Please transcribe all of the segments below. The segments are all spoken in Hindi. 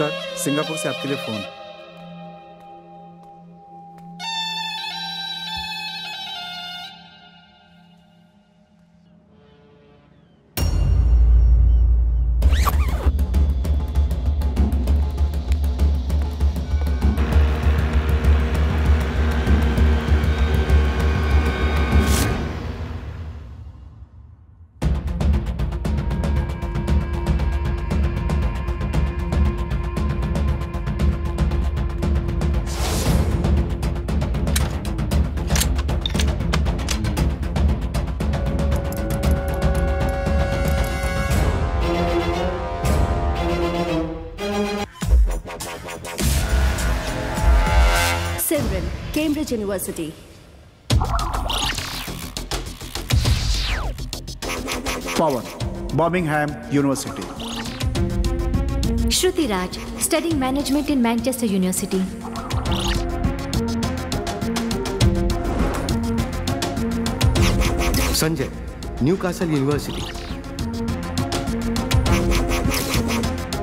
सर सिंगापुर से आपके लिए phone. Simran, Cambridge University. Pawar Birmingham University Shruti Raj, studying management in Manchester University. Sanjay Newcastle University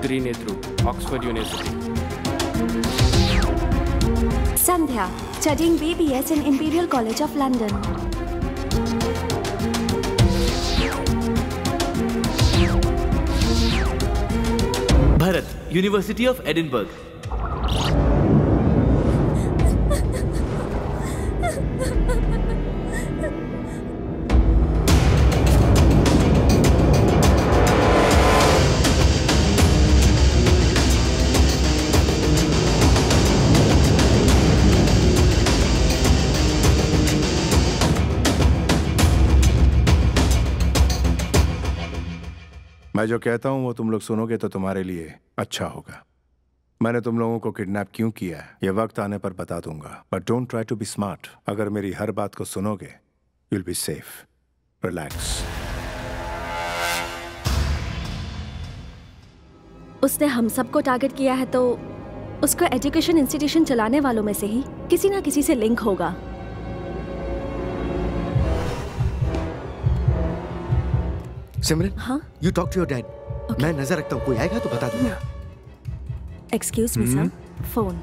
त्रिनेत्रु Oxford University Sandhya, studying BBS in Imperial College of London. Bharat, University of Edinburgh मैं जो कहता हूँ, वो तुम लोग सुनोगे तो तुम्हारे लिए अच्छा होगा। मैंने तुम लोगों को किडनैप क्यों किया है? ये वक्त आने पर बता दूँगा। But don't try to be smart अगर मेरी हर बात को सुनोगे यूल बी सेफ़ रिलैक्स उसने हम सबको टारगेट किया है तो उसको एजुकेशन इंस्टीट्यूशन चलाने वालों में से ही किसी ना किसी से लिंक होगा। सिमरन हाँ? You talk to your dad मैं नज़र रखता हूँ कोई आएगा तो बता दूँगा। Excuse me sir phone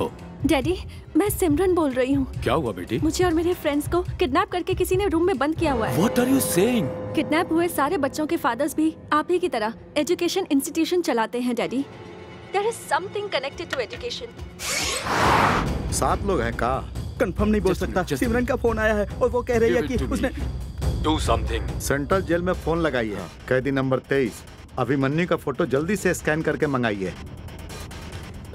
daddy मैं सिमरन बोल रही हूँ। क्या हुआ बेटी? मुझे और मेरे फ्रेंड्स को किडनैप करके किसी ने रूम में बंद किया हुआ है। What are you saying kidnap हुए सारे बच्चों के फादर्स भी आप ही की तरह एजुकेशन इंस्टीट्यूशन चलाते हैं daddy there is something connected to education सात लोग हैं का कंफर्म नहीं बोल सकता। सिमरन का फ़ोन आया है और वो कह रही है कि उसने डू समथिंग सेंट्रल जेल में फ़ोन लगाइए कैदी नंबर तेईस। अभिमन्यु का फ़ोटो जल्दी से स्कैन करके मंगाइए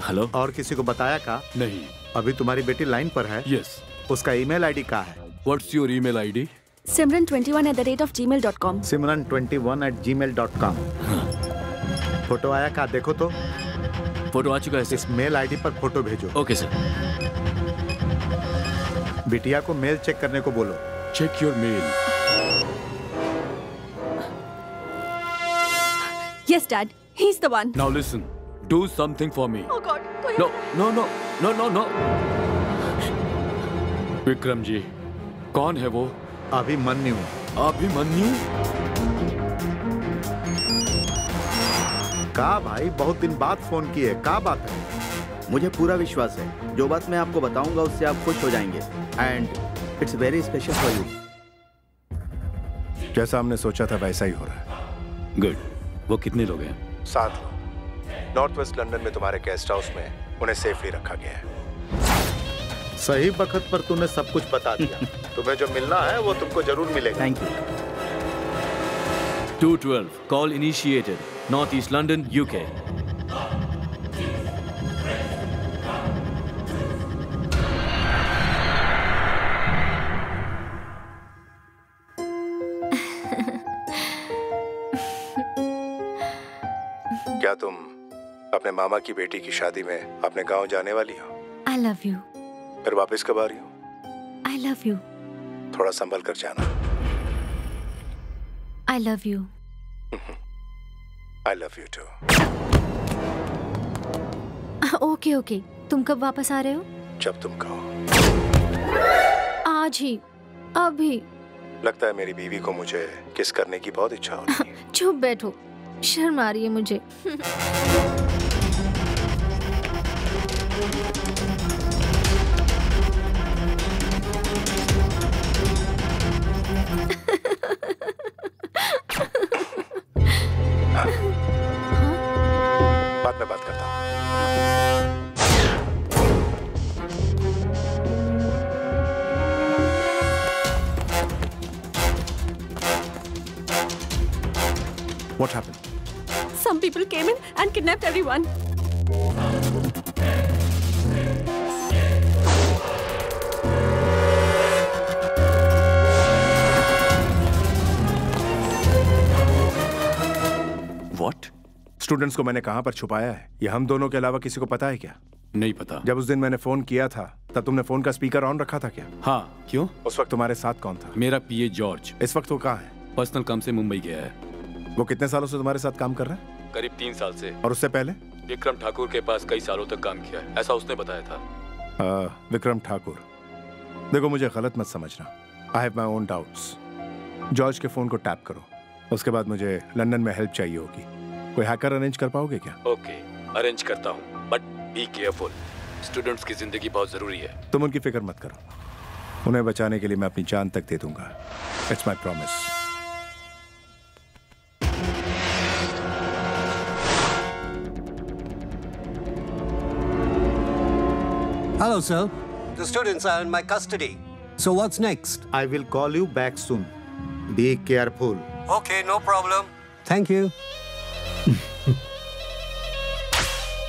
हेलो? और किसी को बताया का? नहीं। अभी तुम्हारी बेटी लाइन पर है। यस उसका ईमेल आईडी का है? What's your email ID Simran 21 at the rate of gmail dot com Simran twenty one at Gmail dot com photo आया का? देखो तो। फ़ोटो आ चुका है इस मेल आईडी पर फ़ोटो भेजो। ओके सर बिटिया को मेल चेक करने को बोलो। Check your mail yes dad. He's the one. Now listen do something for me oh god. No no no no no no Vikram ji कौन है वो? अभिमन्यु। अभिमन्यु? का भाई बहुत दिन बाद फ़ोन किए। का बात है? मुझे पूरा विश्वास है। जो बात मैं आपको बताऊँगा उससे आप खुश हो जाएँगे। And it's very special for you जैसा हमने सोचा था वैसा ही हो रहा है। गुड वो कितने लोग हैं? सात लोग। नॉर्थ वेस्ट लंदन में तुम्हारे गेस्ट हाउस में उन्हें सेफली रखा गया है। सही वक्त पर तूने सब कुछ बता दिया। तुम्हें जो मिलना है वो तुमको ज़रूर मिलेगा। Thank you two twelve 212 call initiated. Northeast london uk क्या तुम अपने मामा की बेटी की शादी में अपने गाँव जाने वाली हो? आई लव यू फिर वापस कब आ रही हो? I love you. थोड़ा संभल कर जाना। I love you. I love you too okay okay तुम कब वापस आ रहे हो? जब तुम कहो। आज ही। अभी। लगता है मेरी बीवी को मुझे किस करने की बहुत इच्छा हो रही है। चुप बैठो। शर्म आ रही है मुझे बाद में बात करता What happened? People came in and kidnapped everyone. What? Students को मैंने कहाँ पर छुपाया है? ये हम दोनों के अलावा किसी को पता है क्या? नहीं पता। जब उस दिन मैंने फ़ोन किया था तब तुमने फ़ोन का स्पीकर ऑन रखा था क्या? हाँ क्यों? उस वक्त तुम्हारे साथ कौन था? मेरा पीए जॉर्ज। इस वक्त वो कहाँ है? पर्सनल काम से मुंबई गया है। वो कितने सालों से तुम्हारे साथ काम कर रहा है? करीब तीन साल से। और उससे पहले? विक्रम ठाकुर के पास कई सालों तक काम किया है ऐसा उसने बताया था। आ, विक्रम ठाकुर देखो मुझे गलत मत समझना। I have my own doubts George के फ़ोन को टैप करो। उसके बाद मुझे लंदन में हेल्प चाहिए होगी। कोई हैकर अरेंज कर पाओगे क्या? ओके अरेंज करता हूँ बट बी केयरफुल स्टूडेंट्स की ज़िंदगी बहुत ज़रूरी है। तुम उनकी फ़िक्र मत करो। उन्हें बचाने के लिए मैं अपनी जान तक दे दूँगा। It's my promise Hello, sir. The students are in my custody. So what's next? I will call you back soon. Be careful. Okay, no problem. Thank you.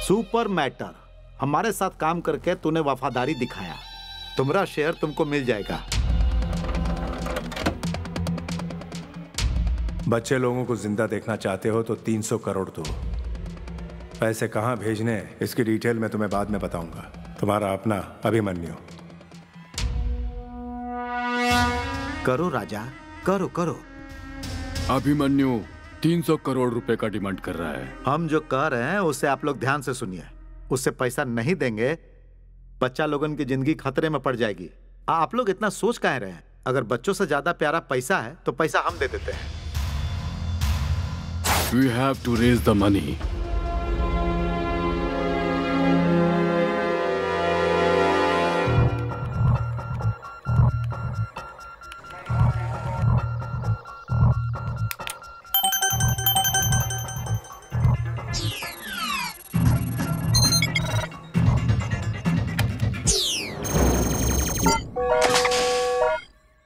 Super matter हमारे साथ काम करके तूने वफादारी दिखाया तुम्हारा शेयर तुमको मिल जाएगा बच्चे लोगों को ज़िंदा देखना चाहते हो तो 300 करोड़ दो पैसे कहाँ भेजने इसकी डिटेल मैं तुम्हें बाद में बताऊँगा तुम्हारा अपना अभिमन्यु। करो राजा करो करो। अभिमन्यु 300 करोड़ रुपए का डिमांड कर रहा है। हम जो कह रहे हैं उसे आप लोग ध्यान से सुनिए। उससे पैसा नहीं देंगे बच्चा लोगन की ज़िंदगी खतरे में पड़ जाएगी। आप लोग इतना सोच कह रहे हैं? अगर बच्चों से ज़्यादा प्यारा पैसा है तो पैसा हम दे देते हैं। We have to raise the money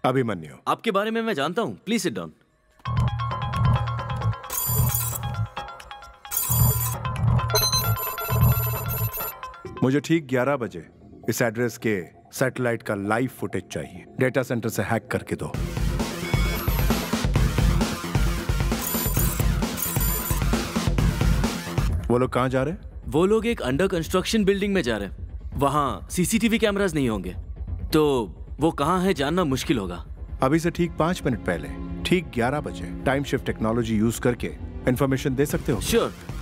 Abhimanyu. आपके बारे में मैं जानता हूँ। प्लीज़ सिट डाउन मुझे ठीक 11 बजे इस एड्रेस के सैटेलाइट का लाइव फुटेज चाहिए। डेटा सेंटर से हैक करके दो। वो लोग कहाँ जा रहे हैं? वो लोग एक अंडर कंस्ट्रक्शन बिल्डिंग में जा रहे हैं। वहाँ सीसीटीवी कैमरास नहीं होंगे। तो वो कहाँ है जानना मुश्किल होगा अभी से ठीक पाँच मिनट पहले ठीक ग्यारह बजे टाइम शिफ्ट टेक्नोलॉजी यूज़ करके इन्फॉर्मेशन दे सकते हो sure sure.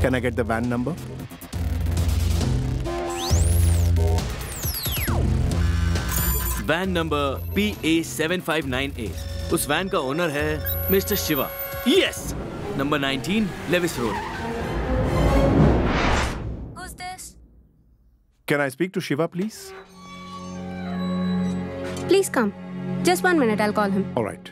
Can I get the van number? Van number PA7598. उस वैन का ओनर है mister Shiva yes number 19 Lewis road Who's this? Can I speak to Shiva please Please come. Just one minute, I'll call him. Alright